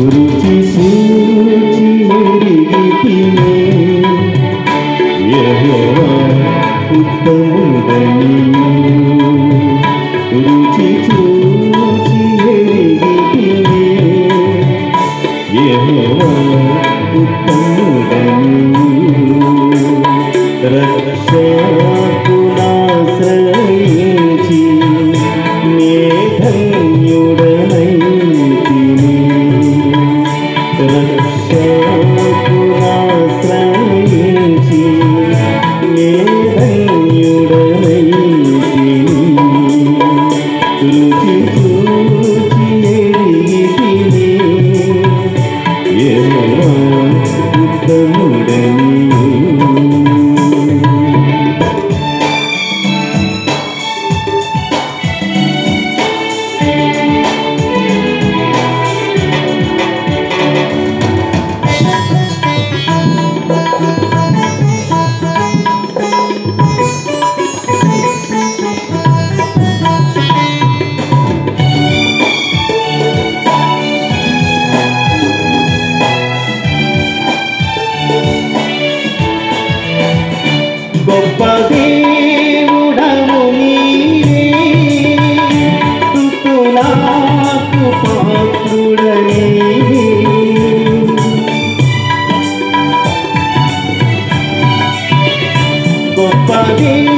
रुचि सूचि मेरी गति में यह उत्तम बनी रुचि सूचि തമുടനീ Bagi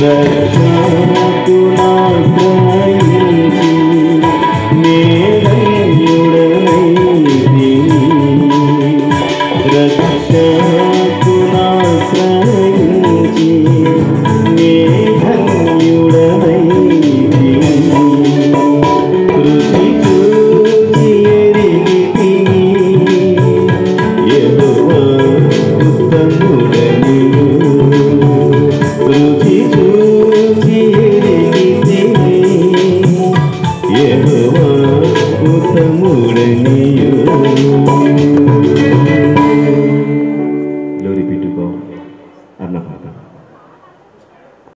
Rekha Tuna Tuna Tuna